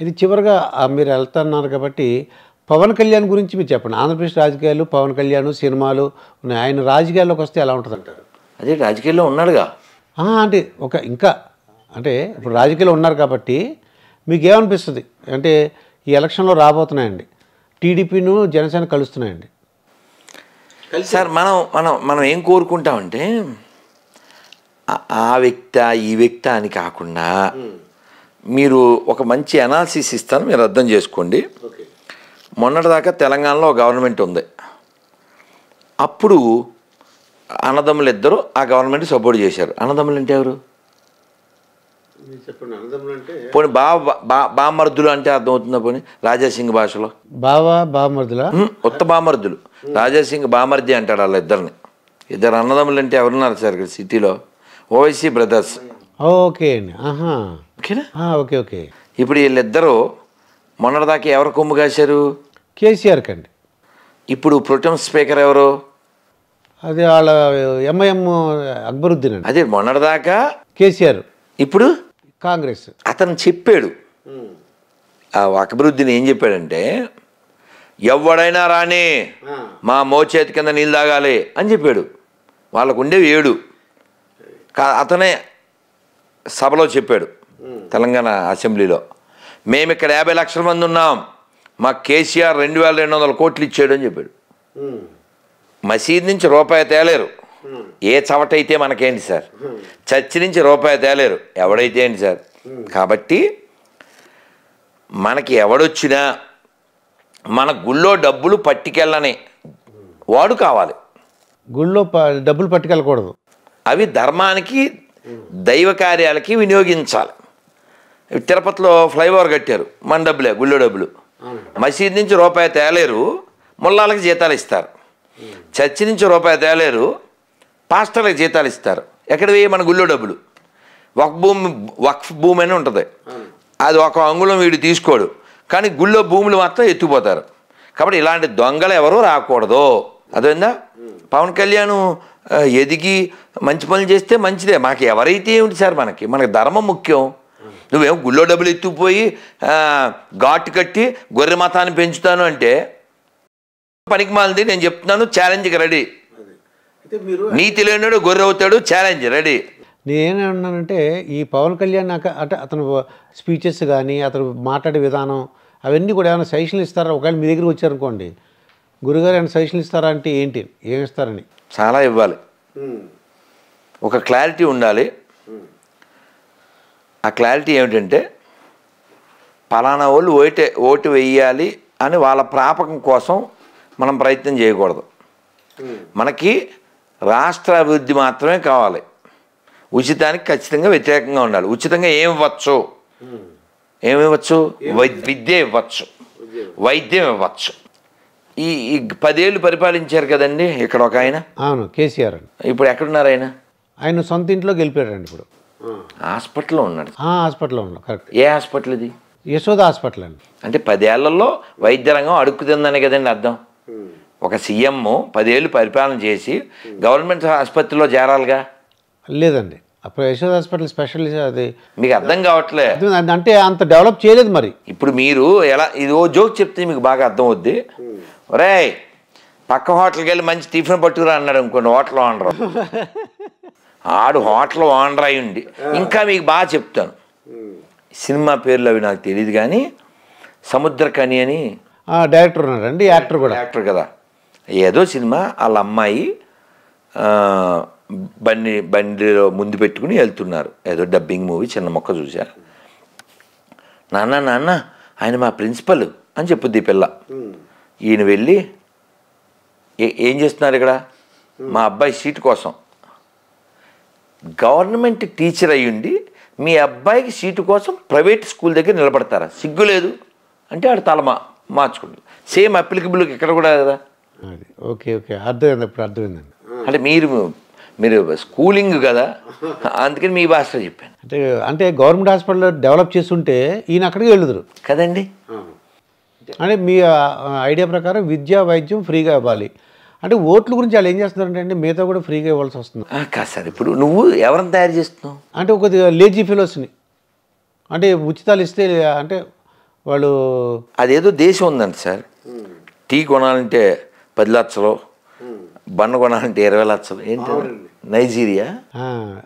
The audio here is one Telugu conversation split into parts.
ఇది చివరిగా మీరు వెళ్తున్నారు కాబట్టి పవన్ కళ్యాణ్ గురించి మీరు చెప్పండి. ఆంధ్రప్రదేశ్ రాజకీయాలు పవన్ కళ్యాణ్ సినిమాలు ఉన్నాయి. ఆయన రాజకీయాల్లోకి వస్తే ఎలా ఉంటుంది అంటారు? అదే రాజకీయాల్లో ఉన్నాడుగా. అంటే ఒక ఇంకా అంటే ఇప్పుడు రాజకీయాల్లో ఉన్నారు కాబట్టి మీకు ఏమనిపిస్తుంది అంటే ఈ ఎలక్షన్లో రాబోతున్నాయండి. టీడీపీను జనసేన కలుస్తున్నాయండి. సార్ మనం మనం మనం ఏం కోరుకుంటామంటే ఆ వ్యక్త ఈ వ్యక్త అని కాకుండా మీరు ఒక మంచి అనాలిసిస్ ఇస్తాను మీరు అర్థం చేసుకోండి. మొన్నటిదాకా తెలంగాణలో ఒక గవర్నమెంట్ ఉంది. అప్పుడు అన్నదమ్ములు ఇద్దరు ఆ గవర్నమెంట్ సపోర్ట్ చేశారు. అన్నదమ్ములు అంటే ఎవరు? చెప్పండి అన్నదమ్ములు అంటే? పోనీ బా బా బామర్దులు అంటే అర్థమవుతుందా పోనీ? రాజాసింగ్ భాషలో. బావా బామర్దుల? ఉత్త బామర్దులు. రాజాసింగ్ బామర్ది అంటాడు వాళ్ళ ఇద్దరిని ఇద్దరు అన్నదమ్ములు అంటే ఎవరున్నారు సార్ ఇక్కడ సిటీలో? ఓవైసీ బ్రదర్స్. ఓకే అండి. ఆహా. ఓకేనా? Okay okay. ఇప్పుడు వీళ్ళిద్దరూ మొన్నటిదాకా ఎవరు కొమ్ము కాశారు? కేసీఆర్ కండి. ఇప్పుడు ప్రొటెం స్పీకర్ ఎవరు? అది వాళ్ళ ఎంఐఎం అక్బరుద్దీన్ అండి. అదే మొన్నటిదాకా కేసీఆర్. ఇప్పుడు? కాంగ్రెస్. అతను చెప్పాడు. ఆ అక్బరుద్దీన్ ఏం చెప్పాడంటే ఎవడైనా రాని మా మోచేతి కింద నీళ్ళు తాగాలి అని చెప్పాడు. వాళ్ళకు ఉండేవి ఏడు. కా- అతనే సభలో చెప్పాడు తెలంగాణ అసెంబ్లీలో మేము ఇక్కడ యాభై లక్షల మంది ఉన్నాం మా కేసీఆర్ రెండు వేల రెండు వందల కోట్లు ఇచ్చాడు అని చెప్పాడు. మసీద్ నుంచి రూపాయి తేలేరు. ఏ చవటైతే మనకేంటి సార్? చర్చి నుంచి రూపాయి తేలేరు. ఎవడైతే ఏంటి సార్? కాబట్టి మనకి ఎవడొచ్చినా మన గుళ్ళో డబ్బులు పట్టుకెళ్ళని వాడు కావాలి. గుళ్ళో డబ్బులు పట్టుకెళ్ళకూడదు. అవి ధర్మానికి దైవ కార్యాలకి వినియోగించాలి. తిరుపతిలో ఫ్లైఓవర్ కట్టారు మన డబ్బులే గుళ్ళో డబ్బులు. మసీద్ నుంచి రూపాయి తేలేరు ముల్లాలకు జీతాలు ఇస్తారు. చర్చి నుంచి రూపాయి తేలేరు పాస్టర్లకు జీతాలు ఇస్తారు. ఎక్కడవి మన గుళ్ళో డబ్బులు? వక్ భూమి వక్ఫ్ భూమి అని ఉంటుంది. అది ఒక అంగుళం వీడు తీసుకోడు. కానీ గుళ్ళో భూములు మాత్రం ఎత్తుకుపోతారు. కాబట్టి ఇలాంటి దొంగలు ఎవరు రాకూడదు. అదేందా పవన్ కళ్యాణ్ ఎదిగి మంచి పనులు చేస్తే మంచిదే. మాకు ఎవరైతే ఏమిటి సార్ మనకి? మనకి ధర్మం ముఖ్యం. నువ్వేం గుళ్ళో డబ్బులు ఎత్తుకుపోయి ఘాటు కట్టి గొర్రె మతాన్ని పెంచుతాను అంటే పనికి మాలింది నేను చెప్తున్నాను ఛాలెంజ్కి రెడీ. నీతి లేనాడు గొర్రె అవుతాడు ఛాలెంజ్ రెడీ. నేనేమన్నానంటే ఈ పవన్ కళ్యాణ్ నాకు అంటే అతను స్పీచెస్ కానీ అతను మాట్లాడే విధానం అవన్నీ కూడా ఏమైనా సజెషన్లు ఇస్తారా? ఒకవేళ మీ దగ్గరికి వచ్చారనుకోండి. గురుగారు ఏమైనా సజెషన్లు ఇస్తారా అంటే ఏంటి? ఏమి ఇస్తారని? చాలా ఇవ్వాలి. ఒక క్లారిటీ ఉండాలి. ఆ క్లారిటీ ఏమిటంటే పలానా వాళ్ళు ఓటే ఓటు వేయాలి అని వాళ్ళ ప్రాపకం కోసం మనం ప్రయత్నం చేయకూడదు. మనకి రాష్ట్ర అభివృద్ధి మాత్రమే కావాలి. ఉచితానికి ఖచ్చితంగా వ్యతిరేకంగా ఉండాలి. ఉచితంగా ఏమి ఇవ్వచ్చు? ఏమి ఇవ్వచ్చు? వై- విద్య ఇవ్వచ్చు. వైద్యం ఇవ్వచ్చు. ఈ పదేళ్ళు పరిపాలించారు కదండి ఇక్కడ ఒక ఆయన. అవును కేసీఆర్ ఇప్పుడు ఎక్కడున్నారు ఆయన? ఆయన సొంత ఇంట్లో గెలిపాడండి ఇప్పుడు. హాస్పిటల్లో ఉన్నాడు. ఆ హాస్పిటల్లో ఉన్నాం కరెక్ట్. ఏ హాస్పిటల్ ఇది? యశోద హాస్పిటల్ అండి. అంటే పదేళ్ళలో వైద్య రంగం అడుక్కుతుందని కదండి అర్థం. ఒక సీఎం పదేళ్ళు పరిపాలన చేసి గవర్నమెంట్ ఆసుపత్రిలో చేరాలిగా? లేదండి. అప్పుడు యశోద హాస్పిటల్ స్పెషల్ అది మీకు అర్థం కావట్లే. అంటే అంత డెవలప్ చేయలేదు మరి. ఇప్పుడు మీరు ఎలా ఇది ఓ జోక్ చెప్తే మీకు బాగా అర్థం అవుద్ది. ఒరేయ్ పక్క హోటల్కి వెళ్ళి మంచి టిఫిన్ పట్టుకురా అన్నాడు ఇంకొన్ని హోటల్ ఓనర్. ఆడు హోటల్ ఓనర్ అయి ఉండి ఇంకా మీకు బాగా చెప్తాను. సినిమా పేర్లు అవి నాకు తెలియదు కానీ సముద్రకని అని. ఆ, డైరెక్టర్ ఉన్నాడండి యాక్టర్ కూడా. యాక్టర్ కదా. ఏదో సినిమా వాళ్ళ అమ్మాయి బండి బండిలో ముందు పెట్టుకుని వెళ్తున్నారు. ఏదో డబ్బింగ్ మూవీ చిన్న మొక్క చూసా. నాన్న నాన్న ఆయన మా ప్రిన్సిపల్ అని చెప్పుద్ది పిల్ల. ఈయన వెళ్ళి "ఏ- ఏం చేస్తున్నారు ఇక్కడ? మా అబ్బాయి సీటు కోసం. గవర్నమెంట్ టీచర్ అయ్యుండి మీ అబ్బాయికి సీటు కోసం ప్రైవేట్ స్కూల్ దగ్గర నిలబడతారా? సిగ్గు లేదు. అంటే ఆడు తల మా మార్చుకుంటాడు. సేమ్ అప్లికబుల్ ఇక్కడ కూడా కదా? Okay okay. అర్థమైంది ఇప్పుడు అర్థమైందండి అంటే మీరు మీరు స్కూలింగ్ కదా? అందుకని మీ భాషలో చెప్పాను. అంటే అంటే గవర్నమెంట్ హాస్పిటల్ డెవలప్ చేస్తుంటే ఈయన అక్కడికి వెళ్ళుదురు. కదండి? అంటే మీ ఐడియా ప్రకారం విద్య వైద్యం ఫ్రీగా ఇవ్వాలి. అంటే ఓట్ల గురించి వాళ్ళు ఏం చేస్తున్నారంటే అండి మిగతా కూడా ఫ్రీగా ఇవ్వాల్సి వస్తుంది. ఆ, కాదు సార్ ఇప్పుడు నువ్వు ఎవరిని తయారు చేస్తున్నావు? అంటే ఒక లేజీ ఫెలోస్ని. అంటే ఉచితాలు ఇస్తే అంటే వాళ్ళు అదేదో దేశం ఉందండి సార్. టీ కొనాలంటే పది లక్షలు బండ కొనాలంటే ఇరవై లక్షలు ఏంటి నైజీరియా?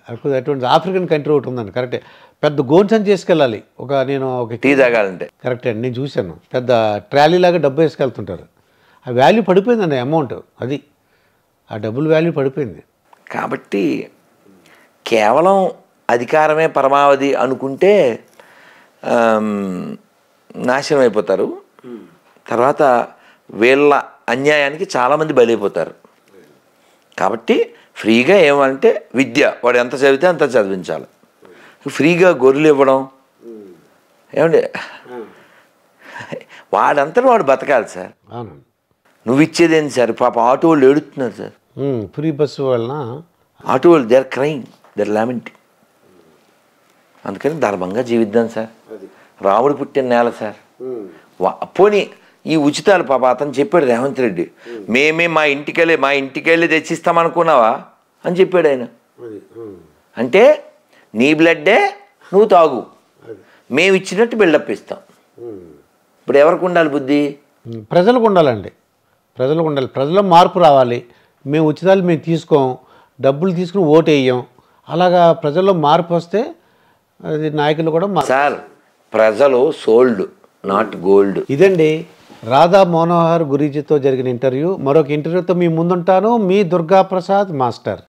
అటువంటి ఆఫ్రికన్ కంట్రీ ఒకటి ఉందండి కరెక్టే. పెద్ద గోన్సన్ చేసుకెళ్ళాలి. ఒక నేను ఒక టీ తాగాలంటే. కరెక్టే అండి నేను చూశాను. పెద్ద ట్రాలీ లాగా డబ్బు వేసుకెళ్తుంటారు. ఆ వాల్యూ పడిపోయిందండి అమౌంట్ అది. ఆ డబ్బుల వాల్యూ పడిపోయింది. కాబట్టి కేవలం అధికారమే పరమావధి అనుకుంటే నాశనం అయిపోతారు. తర్వాత వీళ్ళ అన్యాయానికి చాలామంది బలైపోతారు. కాబట్టి ఫ్రీగా ఏమంటే విద్య వాడు ఎంత చదివితే అంత చదివించాలి. ఫ్రీగా గొర్రెలు ఇవ్వడం. ఏమండి? వాడంతా వాడు బతకాలి సార్. నువ్వు ఇచ్చేదేంటి సార్? పాప ఆటో వాళ్ళు ఏడుతున్నారు సార్. ఫ్రీ బస్సు వలన ఆటో వాళ్ళు they are crime they are lamenting. అందుకని ధర్మంగా జీవిద్దాం సార్. రాముడు పుట్టిన నేల సార్. పోనీ ఈ ఉచితాలు పాప అతను చెప్పాడు రేవంత్ రెడ్డి. మేమే మా ఇంటికెళ్ళి మా ఇంటికెళ్ళి తెచ్చిస్తామనుకున్నావా? అని చెప్పాడు ఆయన. అంటే నీ బ్లడ్డే నువ్వు తాగు. మేము ఇచ్చినట్టు బిల్డప్ ఇస్తాం. ఇప్పుడు ఎవరికి ఉండాలి బుద్ధి? ప్రజలకు ఉండాలండి. ప్రజలకు ఉండాలి. ప్రజల్లో మార్పు రావాలి. మేము ఉచితాలు మేము తీసుకోం. డబ్బులు తీసుకుని ఓటు వేయం అలాగా ప్రజల్లో మార్పు వస్తే అది నాయకులు కూడా మా సార్ ప్రజలు సోల్డ్ నాట్ గోల్డ్. ఇదండి. రాధా మనోహర్ గురీజీతో జరిగిన ఇంటర్వ్యూ. మరొక ఇంటర్వ్యూతో మీ ముందుంటాను. మీ దుర్గా ప్రసాద్ మాస్టర్.